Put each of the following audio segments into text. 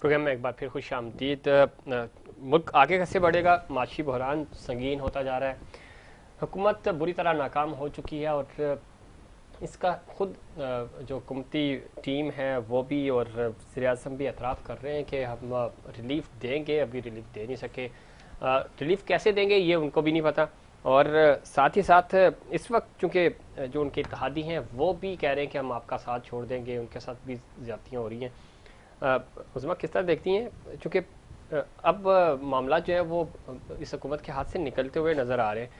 Programme में एक बार फिर खुश आमदीद मुल्क आगे कैसे बढ़ेगा? माशी बहरान संगीन होता जा रहा है। हुकूमत बुरी तरह नाकाम हो चुकी है और इसका खुद जो हुकूमती टीम है, वो भी और वजी अजम भी एतराफ़ कर रहे हैं कि हम रिलीफ देंगे, अभी रिलीफ दे नहीं सके। रिलीफ कैसे देंगे, ये उनको भी नहीं पता। और साथ ही साथ, इस वक्त चूँकि जो उनके इतिहादी हैं, वो भी कह रहे हैं कि हम आपका साथ छोड़ देंगे, उनके साथ भी ज़्यादतियाँ हो रही हैं। उजमा किस तरह देखती हैं? चूँकि अब मामला जो है वो इस हकूमत के हाथ से निकलते हुए नज़र आ रहे हैं।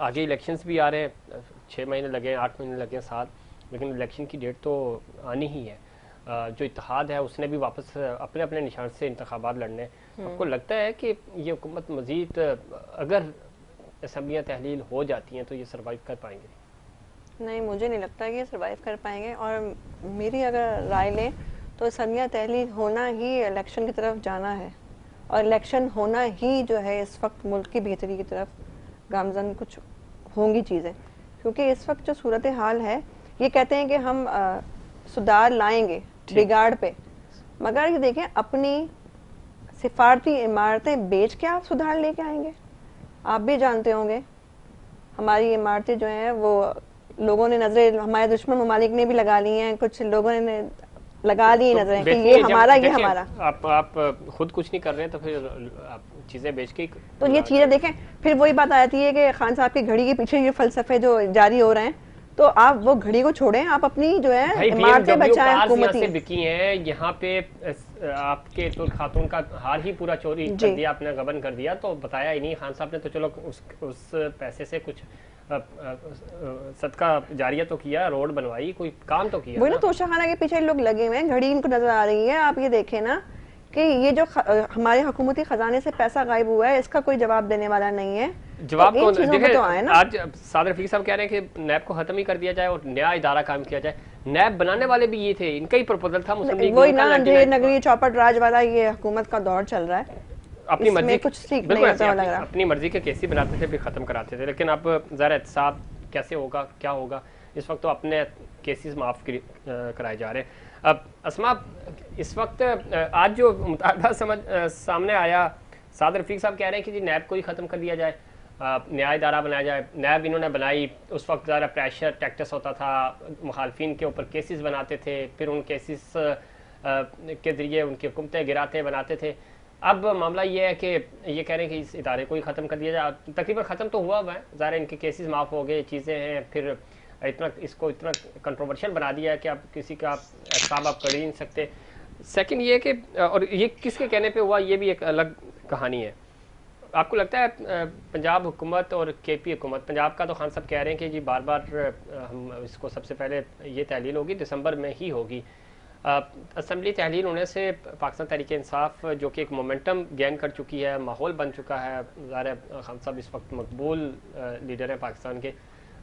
आगे इलेक्शंस भी आ रहे हैं। छः महीने लगे आठ महीने लगे सात लेकिन इलेक्शन की डेट तो आनी ही है। जो इतिहाद है उसने भी वापस अपने अपने निशान से इंतबात लड़ने हम्म। आपको लगता है कि ये हुकूमत मज़ीद अगर असम्बलियाँ तहलील हो जाती हैं तो ये सर्वाइव कर पाएँगे? नहीं मुझे नहीं लगता कि ये सर्वाइव कर पाएँगे। और मेरी अगर राय लें तो असम्बलियाँ तहलील होना ही इलेक्शन की तरफ़ जाना है। और इलेक्शन होना ही जो है इस वक्त मुल्क की बेहतरी की तरफ़ गामजन कुछ होंगी चीज़ें। क्योंकि इस वक्त जो सूरत हाल है ये कहते हैं कि हम आ, सुधार लाएँगे बिगाड़ पे। मगर ये देखें अपनी सिफारती इमारतें बेच के आप सुधार लेके आएँगे। आप भी जानते होंगे हमारी इमारतें जो हैं वो लोगों ने नज़रें हमारे दुश्मन ममालिक ने भी लगा ली हैं कुछ लोगों ने लगा दी तो नज़रें कि ये हमारा ये हमारा। आप आप खुद कुछ नहीं कर रहे हैं तो फिर आप चीज़ें बेच के तो ये चीज़ें देखें फिर वही बात आ जाती है कि खान साहब की घड़ी के पीछे ये फलसफे जो जारी हो रहे हैं तो आप वो घड़ी को छोड़ें आप अपनी जो है इमारतें बचाएँ हुकूमती बिकी हैं यहाँ पे आपके तो खातून का हार ही पूरा चोरी कर दिया आपने गबन कर दिया तो बताया ही नहीं खान साहब ने तो चलो उस उस पैसे से कुछ सदका जारिया तो किया रोड बनवाई कोई काम तो किया वही ना तोशाखाना के पीछे लोग लगे हुए हैं घड़ी इनको नज़र आ रही है आप ये देखें ना कि ये जो हमारे हुकूमती खजाने से पैसा गायब हुआ है इसका कोई जवाब देने वाला नहीं है। जवाब तो देखिए तो आए ना? आज सादर रफीक साहब कह रहे हैं कि नैब को खत्म ही कर दिया जाए और नया इदारा काम किया जाए। नैब बनाने वाले भी ये थे इनका ही प्रपोजल था मुस्लिम वही ना नगरी चौपट राज वाला ये हुकूमत का दौर चल रहा है। अपनी मर्ज़ी कुछ लग रहा अपनी मर्ज़ी के केसी बनाते थे भी खत्म कराते थे। लेकिन अब जरा एहतसाब कैसे होगा क्या होगा? इस वक्त तो अपने केसेस माफ़ कराए जा रहे हैं। अब असमा इस वक्त आज जो मुतादा समझ सामने आया साद रफीक साहब कह रहे हैं कि जी नैब को ही ख़त्म कर दिया जाए। न्याय दारा बनाया जाए। नैब इन्होंने बनाई। उस वक्त ज़्यादा प्रेशर टैक्टस होता था। मुखालफी के ऊपर केसेस बनाते थे। फिर उन केसेस के ज़रिए उनकी हुकूमतें गिराते बनाते थे। अब मामला ये है कि ये कह रहे हैं कि इस इदारे को ही ख़त्म कर दिया जाए। तकरीबन ख़त्म तो हुआ हुआ है। ज़ाहिर इनके केसेस माफ़ हो गए, चीज़ें हैं। फिर इतना, इसको इतना कंट्रोवर्शियल बना दिया है कि आप किसी का एहसाब आप कर ही नहीं सकते। सेकंड ये कि, और ये किसके कहने पे हुआ, ये भी एक अलग कहानी है। आपको लगता है पंजाब हुकूमत और के पी हुकूमत, पंजाब का तो खान साहब कह रहे हैं कि जी बार बार हम इसको सबसे पहले ये तहलील होगी, दिसंबर में ही होगी। असम्बली तहलील होने से पाकिस्तान तहरीक इंसाफ, जो कि एक मोमेंटम गेन कर चुकी है, माहौल बन चुका है, ज़ाहिर खान साहब इस वक्त मकबूल लीडर हैं पाकिस्तान के।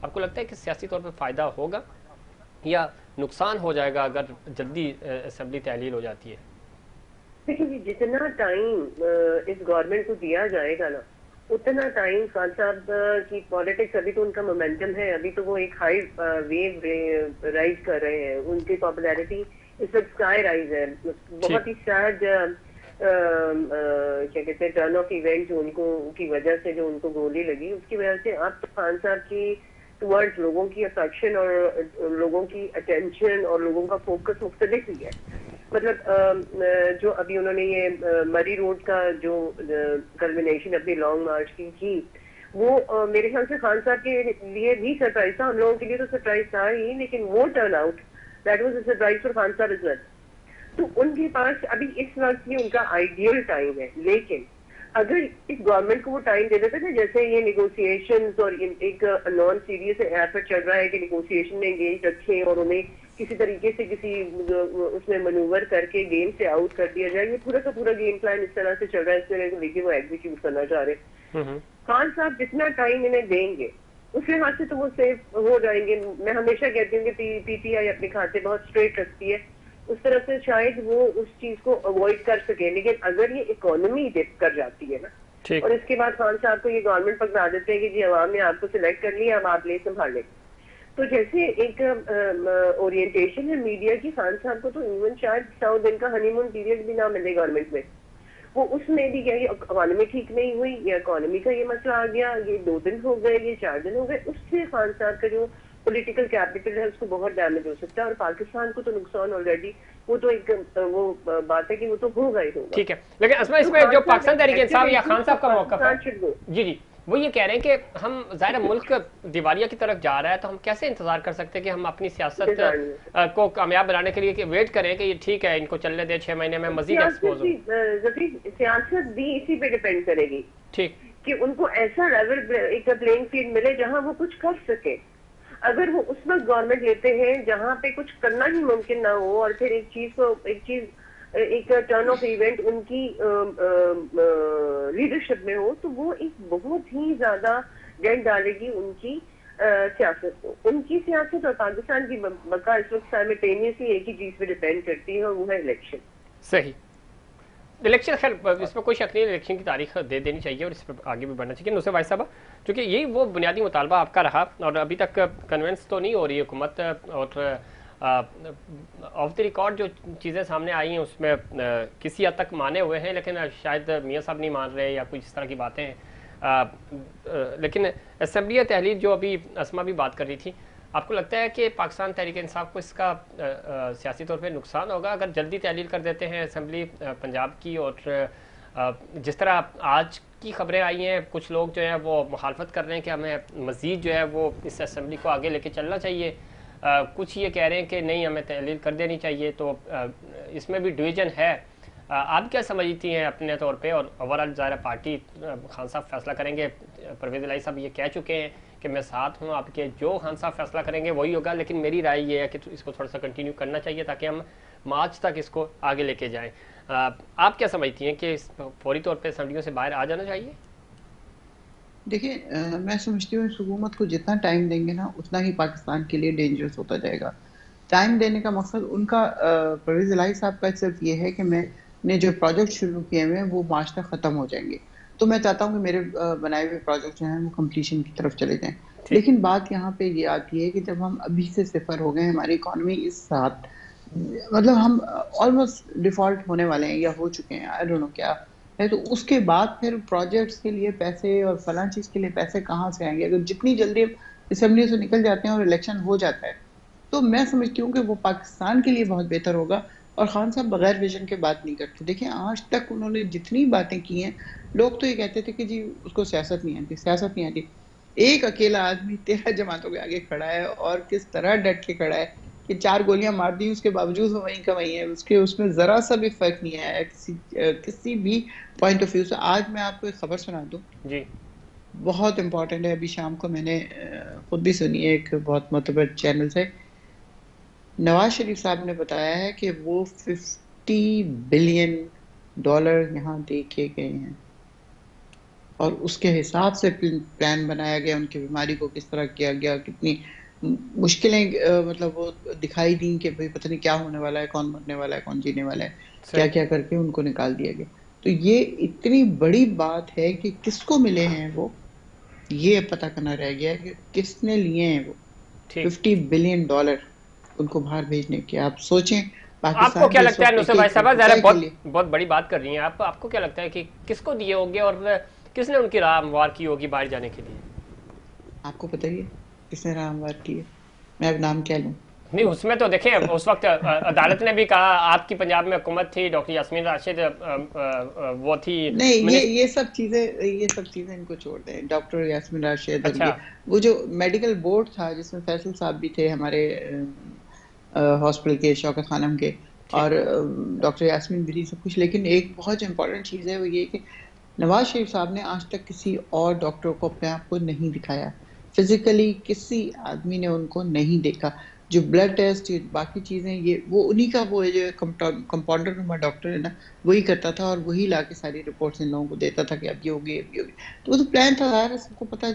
आपको लगता है कि सियासी तौर पर फ़ायदा होगा या नुकसान हो जाएगा अगर जल्दी असम्बली तहलील हो जाती है? देखिए जितना टाइम इस गवर्नमेंट को दिया जाएगा ना उतना टाइम खान साहब की पॉलिटिक्स अभी तो उनका मोमेंटम है अभी तो वो एक हाई वेव राइज कर रहे हैं उनकी पॉपुलैरिटी इस वक्त स्काई राइज है। बहुत ही शायद क्या कहते हैं टर्न ऑफ़ इवेंट जो उनको की वजह से जो उनको गोली लगी उसकी वजह से अब खान साहब की टुवर्ड्स लोगों की अफेक्शन और लोगों की अटेंशन और लोगों का फोकस मुख्तलिफ़ ही है। मतलब जो अभी उन्होंने ये मरी रोड का जो कल्बिनेशन अपनी लॉन्ग मार्च की की, वो मेरे ख्याल से खान साहब के लिए भी सरप्राइज़ था। हम लोगों के लिए तो सरप्राइज़ था ही, लेकिन वो turn out that was surprise for Khan साहब इज़ वेल तो उनके पास अभी इस वक्त ये उनका आइडियल टाइम है, लेकिन अगर इस गवर्नमेंट को वो टाइम दे देते थे जैसे ये निगोसिएशन और एक नॉन सीरियस एफर्ट चल रहा है कि निगोसिएशन में एंगेज रखे और उन्हें किसी तरीके से किसी उसमें मनूवर करके गेम से आउट कर दिया जाए। ये पूरा का पूरा गेम प्लान इस तरह से चल रहा है इस तरह लेकिन वो एग्जीक्यूट करना चाह रहे। खान साहब जितना टाइम इन्हें देंगे उस लिहाज से तो वो सेफ़ हो जाएँगे। मैं हमेशा कहती हूँ कि पीटीआई अपने खाते बहुत स्ट्रेट रखती है। उस तरह से शायद वो उस चीज़ को अवॉइड कर सके। लेकिन अगर ये इकोनॉमी डिप कर जाती है ना और इसके बाद खान साहब को ये गवर्नमेंट पकड़ा देते हैं कि जी अवाम ने आपको सिलेक्ट कर लिया अब आप ले संभाल। तो जैसे एक ओरिएंटेशन है मीडिया की खान साहब को तो इवन शायद सौ दिन का हनीमून पीरियड भी ना मिले गवर्नमेंट में। वो उसमें भी क्या इकोनॉमी ठीक नहीं हुई या इकोनॉमी का ये मसला आ गया ये दो दिन हो गए ये चार दिन हो गए उससे खान साहब का जो पॉलिटिकल कैपिटल है उसको बहुत डैमेज हो सकता है और पाकिस्तान को तो नुकसान ऑलरेडी वो तो एक वो बात है कि वो तो होगा ही होगा। ठीक है। लेकिन असमा इसमें तो जो पाकिस्तान तरीके इंसाफ या खान साहब का मौका जी जी। वो ये कह रहे हैं कि हम ज़ाहिर मुल्क दिवालिया की तरफ़ जा रहा है तो हम कैसे इंतज़ार कर सकते हैं कि हम अपनी सियासत को कामयाब बनाने के लिए कि वेट करें कि ये ठीक है इनको चलने दें छह महीने में मजीद एक्सपोज सियासत भी इसी पे डिपेंड करेगी ठीक। कि उनको ऐसा लेवल एक प्लेइंग फ़ील्ड मिले जहाँ वो कुछ कर सके। अगर वो उस वक्त गवर्नमेंट लेते हैं जहाँ पे कुछ करना ही मुमकिन ना हो और फिर एक चीज़ को एक चीज़ एक टर्न ऑफ़ इवेंट उनकी लीडरशिप में हो तो वो एक बहुत ही ज़्यादा डेंट डालेगी उनकी सियासत को। उनकी सियासत और पाकिस्तान की बका इस वक्त साइमल्टेनियसली एक ही चीज़ पे डिपेंड करती है और वो है इलेक्शन सही। इलेक्शन खैर इसमें कोई शक नहीं इलेक्शन की तारीख दे देनी चाहिए और इस पर आगे भी बढ़ना चाहिए। नुसर भाई साहब, क्योंकि यही वो बुनियादी मुतालबा आपका रहा और अभी तक कन्वेंस तो नहीं हो रही हुकूमत और ऑफ़ द रिकॉर्ड जो चीज़ें सामने आई हैं, उसमें किसी हद तक माने हुए हैं, लेकिन शायद मियाँ साहब नहीं मान रहे या कुछ इस तरह की बातें हैं। लेकिन असम्बली तहलील जो अभी असमा भी बात कर रही थी, आपको लगता है कि पाकिस्तान तहरीक इंसाफ को इसका सियासी तौर पे नुकसान होगा? अगर जल्दी तहलील कर देते हैं असम्बली पंजाब की और जिस तरह आज की खबरें आई हैं, कुछ लोग जो है वो मुखालफत कर रहे हैं कि हमें मज़ीद जो है वो इस असम्बली को आगे लेके चलना चाहिए। आ, कुछ ये कह रहे हैं कि नहीं हमें तहलील कर देनी चाहिए तो आ, इसमें भी डिवीज़न है। आ, आप क्या समझती हैं अपने तौर पे? और ओवरऑल ज़ाहिर पार्टी खान साहब फैसला करेंगे। परवेज लाई साहब ये कह चुके हैं कि मैं साथ हूँ आपके जो खान साहब फैसला करेंगे वही होगा लेकिन मेरी राय ये है कि इसको थोड़ा सा कंटिन्यू करना चाहिए ताकि हम मार्च तक इसको आगे लेके जाएँ। आप क्या समझती हैं कि फौरी तौर पर असम्बलियों से बाहर आ जाना चाहिए? देखिए मैं समझती हूँ इस हुकूमत को जितना टाइम देंगे ना उतना ही पाकिस्तान के लिए डेंजरस होता जाएगा। टाइम देने का मकसद उनका परवेज लाई साहब का सिर्फ़ ये है कि मैंने जो प्रोजेक्ट शुरू किए हुए हैं वो मार्च तक ख़त्म हो जाएँगे। तो मैं चाहता हूँ कि मेरे बनाए हुए प्रोजेक्ट जो हैं वो कम्प्लीशन की तरफ़ चले जाएँ। लेकिन बात यहाँ पे ये आती है कि जब हम अभी से सिफर हो गए हमारी इकोनॉमी इस साथ मतलब हम ऑलमोस्ट डिफ़ॉल्ट होने वाले हैं या हो चुके हैं आई डोंट नो क्या। है तो उसके बाद फिर प्रोजेक्ट्स के लिए पैसे और फला चीज़ के लिए पैसे कहाँ से आएँगे? अगर जितनी जल्दी असम्बली से निकल जाते हैं और इलेक्शन हो जाता है तो मैं समझती हूँ कि वो पाकिस्तान के लिए बहुत बेहतर होगा और खान साहब बगैर विजन के बात नहीं करते। देखिए, आज तक उन्होंने जितनी बातें की हैं, लोग तो ये कहते थे कि जी, उसको सियासत नहीं आती, सियासत नहीं आती। एक अकेला आदमी तेरह जमातों के आगे खड़ा है और किस तरह डट के खड़ा है। कि चार गोलियाँ मार दी उसके बावजूद वो वहीं का वहीं है। उसके उसमें ज़रा सा भी फ़र्क नहीं आया किसी किसी भी पॉइंट ऑफ़ व्यू से। आज मैं आपको एक खबर सुना दूँ। जी। बहुत इम्पोर्टेंट है। अभी शाम को मैंने खुद भी सुनी है एक बहुत मतलब चैनल से। नवाज़ शरीफ साहब ने बताया है कि वो फिफ्टी बिलियन डॉलर यहाँ देखे गए हैं। और उसके हिसाब से प्लान बनाया गया उनकी बीमारी को किस तरह किया गया कितनी मुश्किलें मतलब वो दिखाई दी कि भाई पता नहीं क्या होने वाला है कौन मरने वाला है कौन जीने वाला है क्या क्या करके उनको निकाल दिया गया। तो ये इतनी बड़ी बात है कि किसको मिले हैं वो? ये पता करना रह गया है कि किसने लिए हैं वो। फिफ्टी बिलियन डॉलर उनको बाहर भेजने के। आप सोचें आपको क्या लगता है नुसर भाई साहब जरा बहुत बहुत बड़ी बात कर रही हैं आप। आपको क्या लगता है कि किसको दिए होंगे और किसने उनकी राह हमवार की होगी बाहर जाने के लिए? आपको पता ही है। किसने रामवार की है। मैं अब नाम क्या लूँ? नहीं उसमें तो देखें उस वक्त अदालत ने भी कहा आपकी पंजाब में हुकूमत थी डॉक्टर यासमीन राशिद वो थी। नहीं ये ये सब चीज़ें ये सब चीज़ें इनको छोड़ दें डॉक्टर यासमीन राशिद अच्छा। वो जो मेडिकल बोर्ड था जिसमें फैसल साहब भी थे हमारे हॉस्पिटल के शौकत खानम के और डॉक्टर यासमीन भी सब कुछ लेकिन एक बहुत इंपॉर्टेंट चीज़ है वो ये कि नवाज़ शरीफ साहब ने आज तक किसी और डॉक्टर को अपने आप को नहीं दिखाया। फिजिकली किसी आदमी ने उनको नहीं देखा। जो ब्लड टेस्ट बाकी चीज़ें ये वो उन्हीं का वो जो कंपाउंडर नुमा डॉक्टर है ना वही करता था और वही ला के सारी रिपोर्ट्स इन लोगों को देता था कि अब ये होगी अब ये होगी तो वो तो प्लान था यार सबको पता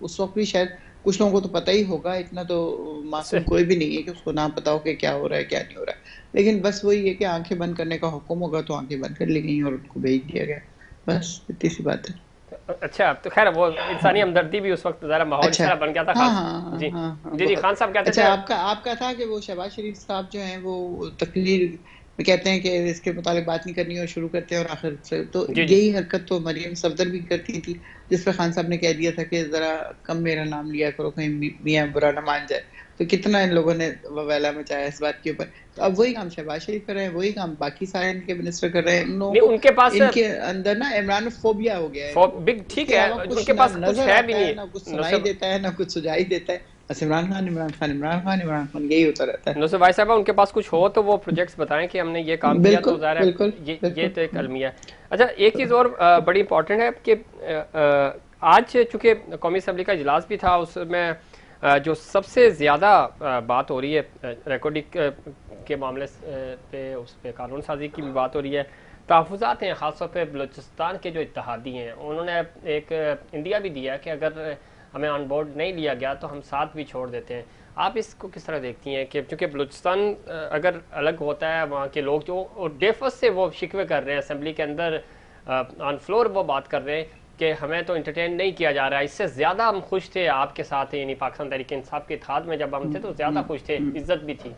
उस वक्त भी शायद कुछ लोगों को तो पता ही होगा इतना तो मासूम कोई भी नहीं है कि उसको ना पता हो कि क्या हो रहा है क्या नहीं हो रहा है। लेकिन बस वही है कि आँखें बंद करने का हुक्म होगा तो आँखें बंद कर ली गई और उनको भेज दिया गया। बस इतनी सी बात है। अच्छा तो खैर वो इंसानी हमदर्दी भी उस वक्त जरा माहौल अच्छा, बन गया था हाँ, हाँ, हाँ, जी। हाँ, हाँ, जी जी खान साहब कहते अच्छा, आपका आपका था कि वो शहबाज शरीफ साहब जो हैं वो तकलीर कहते हैं कि इसके मुताबिक बात नहीं करनी और शुरू करते हैं और आखिर से तो यही हरकत तो मरियम सफदर भी करती थी जिस पर खान साहब ने कह दिया था कि जरा कम मेरा नाम लिया करो कहीं मियाँ बुरा ना मान जाए। तो कितना इन लोगों ने वैला मचाया इस बात के ऊपर? तो अब वही काम शहबाज शरीफ कर रहे हैं वही काम बाकी सारे इनके मिनिस्टर कर रहे हैं। नहीं, उनके पास इनके अंदर ना इमरान फोबिया हो गया है। बिग ठीक है उनके पास कुछ है भी नहीं। ना कुछ सुनाई देता है ना कुछ सुझाई देता है। बस इमरान खान इमरान खान इमरान खान इमरान खान यही होता रहता है। नुसर भाई साहब उनके पास कुछ हो तो वो प्रोजेक्ट्स बताएँ कि हमने ये काम किया तो ज़ाहिर है ये ये तो एक अलमिया है। अच्छा एक चीज़ और बड़ी इंपॉर्टेंट है कि आज चूँकि कौमी असम्बली का इजलास भी था उसमें जो सबसे ज़्यादा बात हो रही है रिकॉर्डिंग के मामले पे, उस पर कानून साजी की भी बात हो रही है। तहफ़ात हैं, ख़ासतौर पर बलोचिस्तान के जो इतिहादी हैं, उन्होंने एक इंडिया भी दिया कि अगर हमें ऑन बोर्ड नहीं लिया गया तो हम साथ भी छोड़ देते हैं। आप इसको किस तरह देखती हैं कि चूँकि बलूचिस्तान अगर अलग होता है वहाँ के लोग जो डेफस से वो शिकवे कर रहे हैं असम्बली के अंदर ऑन फ्लोर वो बात कर रहे हैं कि हमें तो इंटरटेन नहीं किया जा रहा है। इससे ज़्यादा हम खुश थे आपके साथ यानी पाकिस्तान तरीके इंसाफ के इतिहाद में जब हम थे तो ज़्यादा खुश थे। इज़्ज़त भी थी।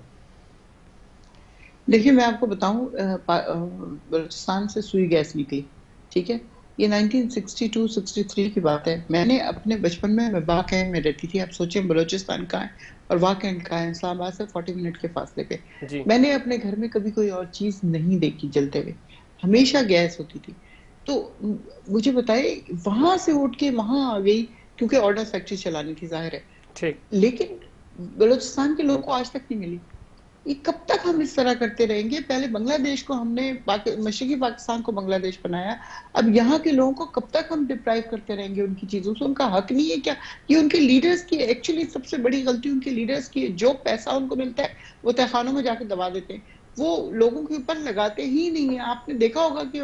देखिए मैं आपको बताऊँ बलूचिस्तान से सुई गैस निकली ठीक है? ये 1962-63 की बात है। मैंने अपने बचपन में मैं वाकई में रहती थी। आप सोचिए बलूचिस्तान का है और वाकई का है? इस्लामाबाद से 40 मिनट के फासले पे। मैंने अपने घर में कभी कोई और चीज़ नहीं देखी जलते हुए। हमेशा गैस होती थी। तो मुझे बताए वहाँ से उठ के वहाँ आ गई क्योंकि ऑर्डर फैक्ट्री चलानी थी ज़ाहिर है। ठीक। लेकिन बलूचिस्तान के लोगों को आज तक नहीं मिली। ये कब तक हम इस तरह करते रहेंगे? पहले बांग्लादेश को हमने मशरकी पाकिस्तान को बांग्लादेश बनाया। अब यहाँ के लोगों को कब तक हम डिप्राइव करते रहेंगे उनकी चीज़ों से? उनका हक नहीं है क्या? ये उनके लीडर्स की एक्चुअली सबसे बड़ी गलती उनके लीडर्स की है। जो पैसा उनको मिलता है वो तहखानों में जाकर दबा देते हैं। वो लोगों के ऊपर लगाते ही नहीं है। आपने देखा होगा कि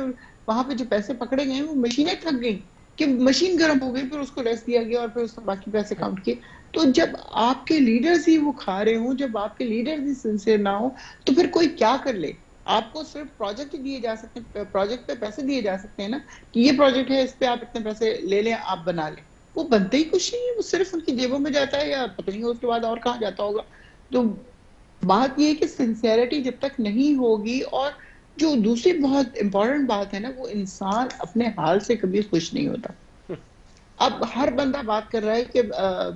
वहाँ पे जो पैसे पकड़े गए, वो मशीनें थक गई कि मशीन गर्म हो गई, फिर उसको रेस्ट दिया गया और फिर उसका बाकी पैसे काउंट किए। तो जब आपके लीडर्स ही वो खा रहे हो, जब आपके लीडर्स ही सिंसियर ना हो तो फिर कोई क्या कर ले? आपको सिर्फ़ प्रोजेक्ट दिए जा सकते हैं प्रोजेक्ट पे पैसे दिए जा सकते हैं ना, कि ये प्रोजेक्ट है, इस पे आप इतने पैसे ले लें, आप बना लें। वो बनते ही कुछ नहीं है, वो सिर्फ़ उनकी जेबों में जाता है या पता नहीं उसके बाद और कहाँ जाता होगा। तो बात ये है कि सिंसियरिटी जब तक नहीं होगी और जो दूसरी बहुत इंपॉर्टेंट बात है ना वो इंसान अपने हाल से कभी खुश नहीं होता। अब हर बंदा बात कर रहा है कि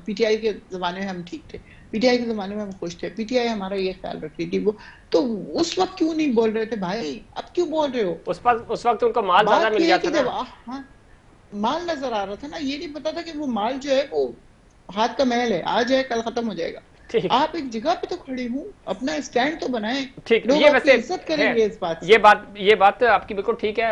पीटीआई के जमाने में हम ठीक थे पीटीआई के जमाने में हम खुश थे पीटीआई हमारा ये ख्याल रखती थी वो। तो उस वक्त क्यों नहीं बोल रहे थे भाई अब क्यों बोल रहे हो? उस वक्त उस वक्त उनको माल ज़्यादा मिल गया था। हाँ माल नज़र आ रहा था ना ये नहीं पता था कि वो माल जो है वो हाथ का महल है आज है कल खत्म हो जाएगा। आप एक जगह पे तो खड़े हूँ अपना स्टैंड तो बनाए। ठीक ये वैसे इज़्ज़त करेंगे इस बात ये बात ये बात आपकी बिल्कुल ठीक है।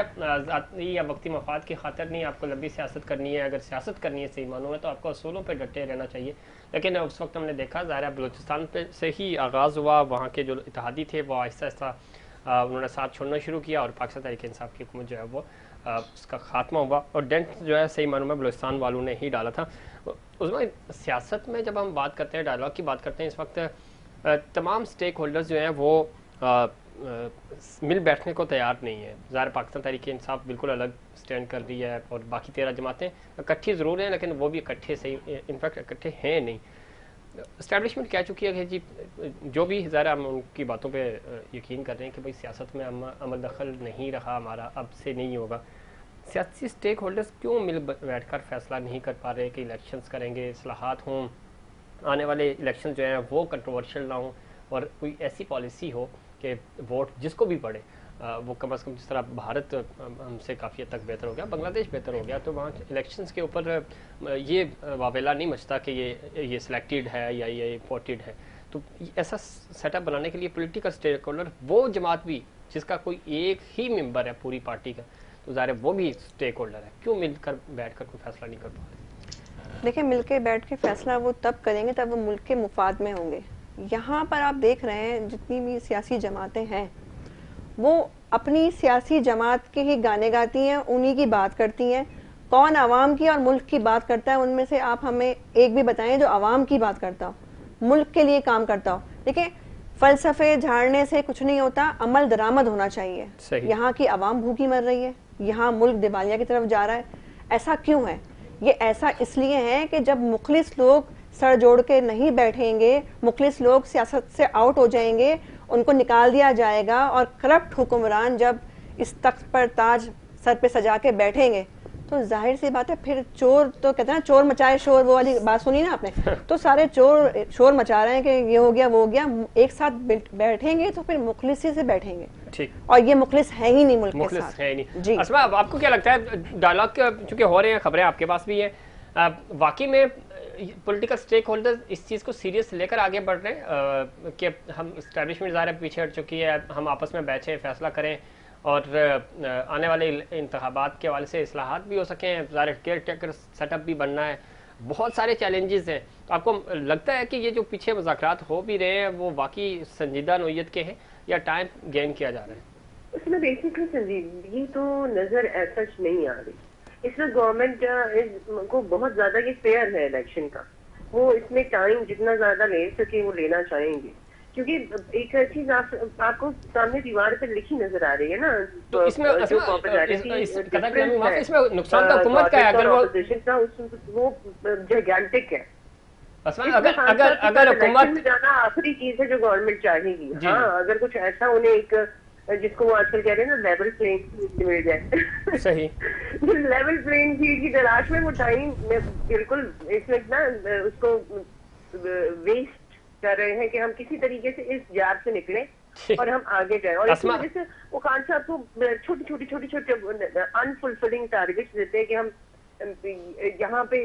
या वक्ती मफाद की खातर नहीं आपको लंबी सियासत करनी है। अगर सियासत करनी है सही मानूँ में तो आपको असूलों पर डटे रहना चाहिए। लेकिन उस वक्त हमने देखा ज़ाहिर बलोचिस्तान पे से ही आगाज़ हुआ। वहाँ के जो इतिहादी थे वो आहिस्ता आहिस्ता उन्होंने साथ छोड़ना शुरू किया और पाकिस्तान तरीके इंसाफ की हुकूमत जो है वो उसका खात्मा हुआ। और डेंट जो है सही मानूँ में बलोचिस्तान वालों ने ही डाला था। उसमें सियासत में जब हम बात करते हैं डायलॉग की बात करते हैं इस वक्त तमाम स्टेक होल्डर्स जो हैं वो आ, आ, मिल बैठने को तैयार नहीं है। ज़ाहिर पाकिस्तान तरीके इंसाफ बिल्कुल अलग स्टैंड कर रही है और बाकी तेरह जमातें इकट्ठी ज़रूर हैं लेकिन वो भी इकट्ठे सही इनफैक्ट इकट्ठे हैं नहीं। इस्टेब्लिशमेंट कह चुकी है कि जी जो भी ज़रा हम उनकी बातों पे यकीन कर रहे हैं कि भाई सियासत में अमल दखल नहीं रहा हमारा अब से नहीं होगा। सियासी स्टेक होल्डर्स क्यों मिल बैठ कर फैसला नहीं कर पा रहे कि इलेक्शंस करेंगे? असलाहत हों। आने वाले इलेक्शन जो हैं, वो कंट्रोवर्शियल ना हों और कोई ऐसी पॉलिसी हो कि वोट जिसको भी पड़े वो कम अज़ कम जिस तरह भारत हमसे काफ़ी हद तक बेहतर हो गया, बांग्लादेश बेहतर हो गया तो वहाँ इलेक्शंस के ऊपर ये वावेला नहीं मचता कि ये ये सिलेक्टेड है या ये इम्पोर्टेड है। तो ऐसा सेटअप बनाने के लिए पोलिटिकल स्टेक होल्डर वो जमात भी, जिसका कोई एक ही मेंबर है पूरी पार्टी का तो ज़ाहिर वो भी स्टेक होल्डर है। क्यों मिलकर बैठ कर कोई फैसला नहीं कर पा रहे? देखिए मिलकर बैठ के फैसला वो तब करेंगे तब वो मुल्क के मुफाद में होंगे। यहाँ पर आप देख रहे हैं जितनी भी सियासी जमातें हैं वो अपनी सियासी जमात के ही गाने गाती हैं उन्हीं की बात करती हैं। कौन आवाम की और मुल्क की बात करता है उनमें से आप हमें एक भी बताएँ जो आवाम की बात करता हो मुल्क के लिए काम करता हो। देखिए फलसफे झाड़ने से कुछ नहीं होता अमल दरामद होना चाहिए। यहाँ की आवाम भूखी मर रही है। यहाँ मुल्क दिवालिया की तरफ़ जा रहा है। ऐसा क्यों है? ये ऐसा इसलिए है कि जब मुखलिस लोग सर जोड़ के नहीं बैठेंगे मुखलिस लोग सियासत से आउट हो जाएँगे उनको निकाल दिया जाएगा और करप्ट हुक्मरान जब इस तख्त पर ताज सर पे सजा के बैठेंगे। तो ज़ाहिर सी बात है फिर चोर तो कहते हैं चोर मचाए शोर वो वाली बात सुनी ना आपने? तो सारे चोर शोर मचा रहे हैं कि ये हो गया वो हो गया एक साथ बैठेंगे तो फिर मुखलिसी से बैठेंगे। ठीक। और ये मुखलिस है ही नहीं मुल्क साथ। है नहीं। जी। असमा आपको क्या लगता है डायलॉग चूँकि हो रहे हैं खबरें आपके पास भी है वाकई में पॉलिटिकल स्टेक होल्डर इस चीज़ को सीरियस लेकर आगे बढ़ रहे हैं? कि हम स्टैब्लिशमेंट ज़्यादा पीछे हट चुकी है हम आपस में बैठे फैसला करें और आने वाले इंतबात के हवाले से असलाहत भी हो सकें ज़ाहिर केयर टेकर सेटअप भी बनना है। बहुत सारे चैलेंजेस हैं। तो आपको लगता है कि ये जो पीछे मुजाकर हो भी रहे हैं वो वाकई संजीदा नोयत के हैं? या टाइम गेन किया जा रहा है? उसमें बेसिकली संजीदगी तो नज़र ऐसा नहीं आ रही। इसमें गवर्नमेंट को बहुत ज़्यादा ये फेयर है इलेक्शन का। वो इसमें टाइम जितना ज़्यादा ले सके वो लेना चाहेंगे। क्योंकि एक चीज़ आप, आपको सामने दीवार पर लिखी नज़र आ रही है ना तो इसमें जो इसमें नुकसान तो हुकूमत का है। अगर वो का वो जैगेंटिक है। अगर अगर अगर हुकूमत जाना आखिरी चीज़ है जो गवर्नमेंट चाहेगी। हाँ अगर कुछ ऐसा उन्हें एक जिसको वो आजकल कह रहे हैं ना लेवल फ़ील्ड मिल जाए सही। लेवल प्लेइंग फ़ील्ड की तलाश में वो टाइम बिल्कुल इसमें ना उसको वेस्ट कर रहे हैं कि हम किसी तरीके से इस जार से निकले और हम आगे जाए। और इसी वजह से वो खान साहब को छोटी छोटी छोटी छोटे अनफुलफिलिंग टारगेट देते हैं कि हम यहाँ पे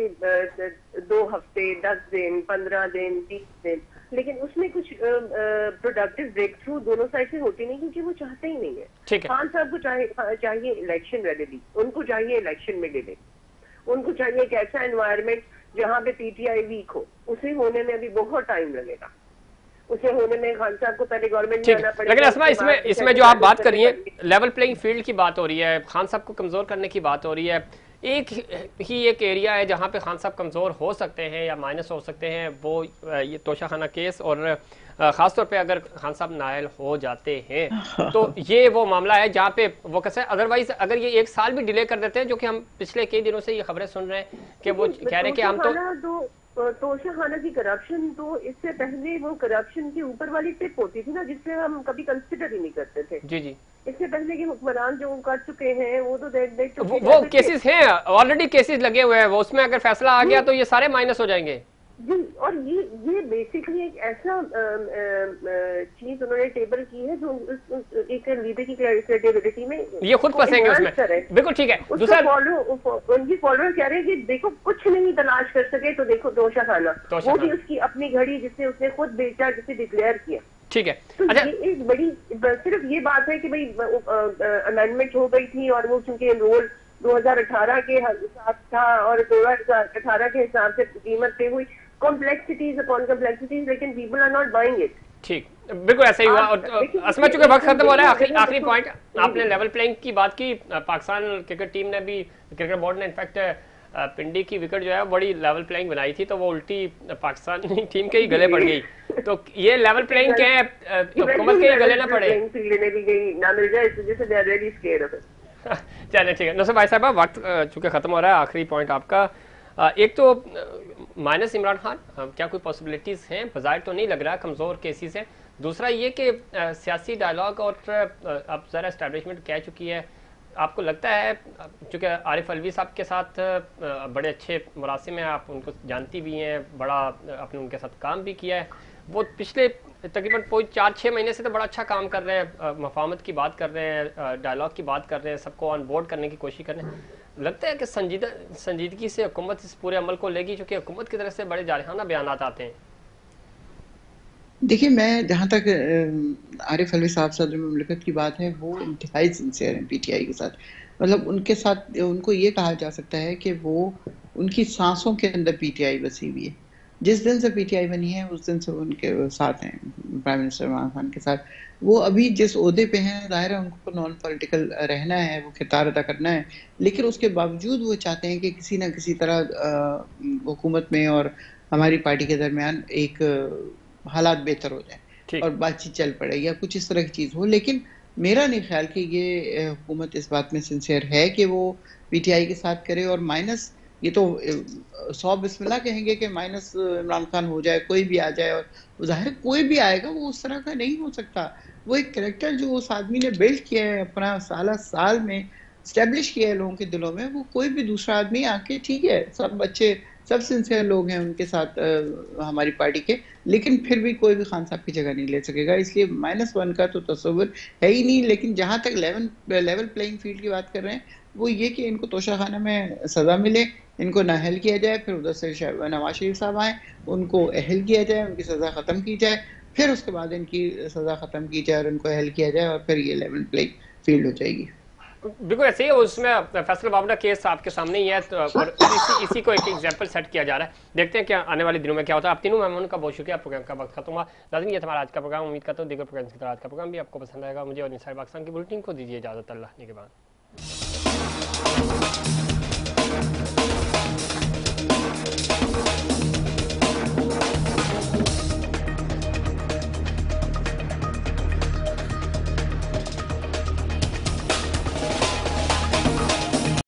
दो हफ़्ते दस दिन पंद्रह दिन तीस दिन। लेकिन उसमें कुछ प्रोडक्टिव ब्रेक थ्रू दोनों साइड से होती नहीं क्योंकि वो चाहते ही नहीं है। खान साहब को चाहिए चाहिए इलेक्शन रेडी उनको चाहिए इलेक्शन में डिले उनको चाहिए एक ऐसा एनवायरमेंट जहाँ पे पीटीआई वीक हो। उसे होने में अभी बहुत टाइम लगेगा। उसे होने में खान साहब को पहले गवर्नमेंट जाना पड़ेगा लेकिन असमा इसमें इसमें जो आप बात कर रही है लेवल प्लेइंग फ़ील्ड की बात हो रही है खान साहब को कमज़ोर करने की बात हो रही है एक ही एक एरिया है जहाँ पे खान साहब कमज़ोर हो सकते हैं या माइनस हो सकते हैं वो ये तोशा खाना केस और ख़ास तौर पे अगर खान साहब नायल हो जाते हैं तो ये वो मामला है जहाँ पे वो कैसे अदरवाइज़ अगर ये एक साल भी डिले कर देते हैं जो कि हम पिछले कई दिनों से ये खबरें सुन रहे हैं कि वो कह रहे हैं कि हम तो तोशा खाना की करप्शन तो इससे पहले वो करप्शन की ऊपर वाली टिप होती थी ना जिससे हम कभी कंसिडर ही नहीं करते थे। जी जी। इससे पहले के हुक्मरान जो कर चुके हैं वो तो देख देख वो, वो केसेस हैं ऑलरेडी केसेस लगे हुए हैं वो उसमें अगर फैसला आ गया तो ये सारे माइनस हो जाएँगे। जी और ये ये बेसिकली एक ऐसा चीज़ उन्होंने टेबल की है जो एक लीडर की क्रेडिबिलिटी में ये खुद फंसेंगे उसमें। बिल्कुल ठीक है। दूसरा फॉलो उनकी फॉलोअर कह रहे हैं कि देखो कुछ नहीं तलाश कर सके तो देखो दोषा खाना वो भी उसकी अपनी घड़ी जिससे उसने खुद बेचा जिसे डिक्लेयर किया। ठीक है। तो अच्छा ये एक बड़ी सिर्फ़ ये बात है कि भाई अमेंडमेंट हो गई थी और वो चूँकि एनरोल 2018 के हिसाब था और 2018 के हिसाब से कीमत पे हुई। कॉम्प्लेक्सिटीज अपॉन कॉम्प्लेक्सिटीज लेकिन people are not buying it ठीक। बिल्कुल ऐसा ही हुआ और असमा चुके वक्त खत्म हो रहा है आखिरी आखिरी पॉइंट आपने लेवल प्लेइंग की बात की। पाकिस्तान क्रिकेट टीम ने भी क्रिकेट बोर्ड ने इनफैक्ट पिंडी की विकेट जो है बड़ी लेवल प्लेइंग बनाई थी तो वो उल्टी पाकिस्तान टीम के ही गले पड़ गई। तो ये लेवल प्लेइंग क्या है? हुकूमत के ही गले ना पड़े। चलिए ठीक है। नसर भाई साहब वक्त चूँकि खत्म हो रहा है आखिरी पॉइंट आपका। एक तो माइनस इमरान खान क्या कोई पॉसिबिलिटीज़ हैं? बाज़ार तो नहीं लग रहा कमज़ोर केसेस हैं। दूसरा ये कि सियासी डायलॉग और अब ज़रा इस्टेब्लिशमेंट कह चुकी है आपको लगता है, चूँकि आरिफ अलवी साहब के साथ बड़े अच्छे मुरासिम हैं आप उनको जानती भी हैं, बड़ा आपने उनके साथ काम भी किया है। वो पिछले तकरीबन कोई चार छः महीने से तो बड़ा अच्छा काम कर रहे हैं मफामत की बात कर रहे हैं डायलॉग की बात कर रहे हैं, सबको ऑन बोर्ड करने की कोशिश कर रहे हैं। लगता है कि संजीदा, संजीदगी से हुकूमत इस पूरे अमल को लेगी, चूँकि हुकूमत की तरफ़ से बड़े जारहाना बयान आते हैं। देखिए, मैं जहाँ तक आरिफ अलवी साहब सदर ममलिकत की बात है, वो इंतहाई सिंसियर हैं पीटीआई के साथ। मतलब उनके साथ, उनको ये कहा जा सकता है कि वो उनकी सांसों के अंदर पीटीआई बसी हुई है। जिस दिन से पीटीआई बनी है, उस दिन से वो उनके साथ हैं प्राइम मिनिस्टर इमरान खान के साथ। वो अभी जिस अहदे पे हैं, ज़ाहिर है उनको नॉन पॉलिटिकल रहना है, वो किरदार अदा करना है, लेकिन उसके बावजूद वो चाहते हैं कि किसी ना किसी तरह हुकूमत में और हमारी पार्टी के दरमियान एक हालात बेहतर हो जाए और बातचीत चल पड़े या कुछ इस तरह की चीज़ हो। लेकिन मेरा नहीं ख्याल कि ये हुकूमत इस बात में सिंसियर है कि वो पीटीआई के साथ करे और माइनस ये तो सौ बिस्मिल्लाह कहेंगे कि माइनस इमरान खान हो जाए कोई भी आ जाए और ज़ाहिर कोई भी आएगा वो उस तरह का नहीं हो सकता। वो एक करेक्टर जो उस आदमी ने बिल्ड किया है अपना साल साल में स्टेब्लिश किया है लोगों के दिलों में वो कोई भी दूसरा आदमी आके ठीक है सब बच्चे सब सिंसियर लोग हैं उनके साथ आ, हमारी पार्टी के। लेकिन फिर भी कोई भी खान साहब की जगह नहीं ले सकेगा। इसलिए माइनस वन का तो तस्वर है ही नहीं, लेकिन जहाँ तक लेवन लेवल प्लेइंग फ़ील्ड की बात कर रहे हैं, वो ये कि इनको तोशाखाना में सज़ा मिले, इनको नाहल किया जाए, फिर उधर से नवाज़ शरीफ साहब आए, उनको अहल किया जाए, उनकी सज़ा ख़त्म की जाए, फिर उसके बाद इनकी सज़ा ख़त्म की जाए और इनको अहल किया जाए और फिर ये लेवल प्लेइंग फ़ील्ड हो जाएगी। बिल्कुल ऐसे ही उसमें फैसल बाबरा केस आपके सामने ही है तो और इसी, इसी को एक एग्ज़ाम्पल सेट किया जा रहा है। देखते हैं क्या आने वाले दिनों में क्या होता है। आप तीनों मेहमानों का बहुत शुक्रिया प्रोग्राम का वक्त खत्म हुआ। लाजमी ये हमारा आज का प्रोग्राम उम्मीद करता हूँ दिग्गर प्रोग्राम की तरह आज का प्रोग्राम भी आपको पसंद आएगा। मुझे और इंसाइड पाकिस्तान की बुलेटिन को दीजिए इजाज़त अल्लाह के बाद।